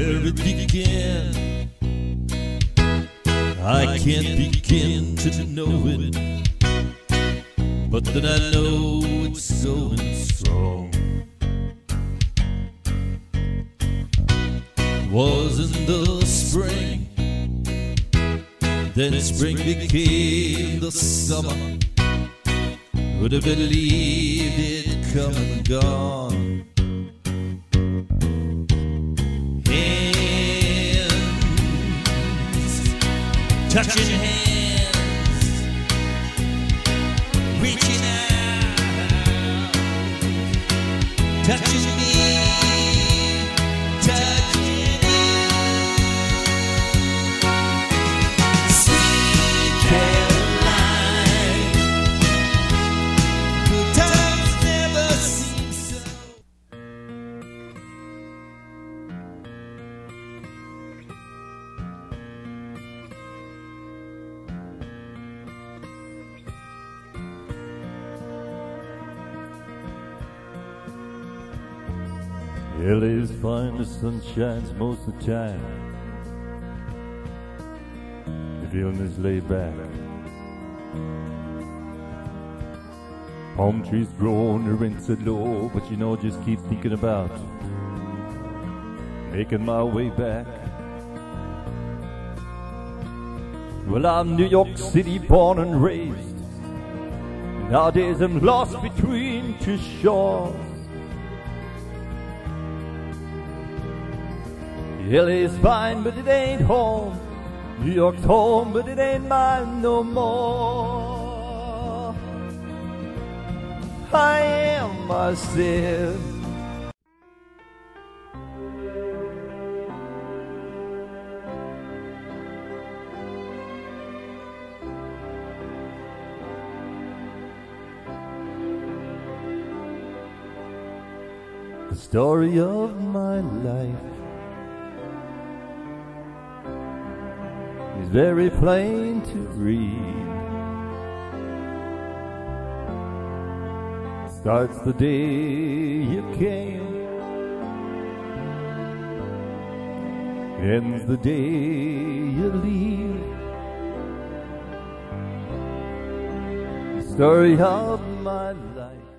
where it began. I can't begin to know it, but then I know it's going strong. Was in the spring, then spring became the summer. Would have believed it come and gone. Touching hands, reaching out, touching me, LA's fine, the sun shines most of the time. The feeling is laid back. Palm trees grow and the rents are low, but you know, just keep thinking about making my way back. Well, I'm New York City born and raised. Nowadays I'm lost between two shores. LA's fine, but it ain't home. New York's home, but it ain't mine no more. I am myself. The story of my life is very plain to read. Starts the day you came, ends the day you leave. The story of my life.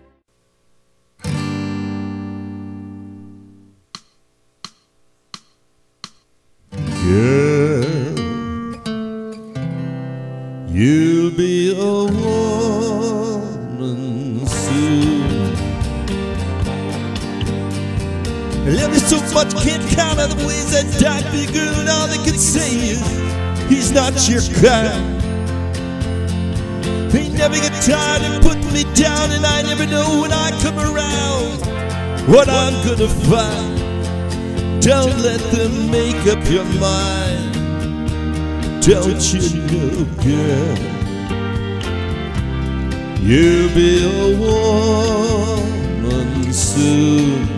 You so much, can't count all the ways that you, girl, and all they can say is he's not your kind. They never get tired of putting me down, and I never know when I come around what I'm gonna find. Don't let them make up your mind. Don't you know, girl? You'll be a woman soon.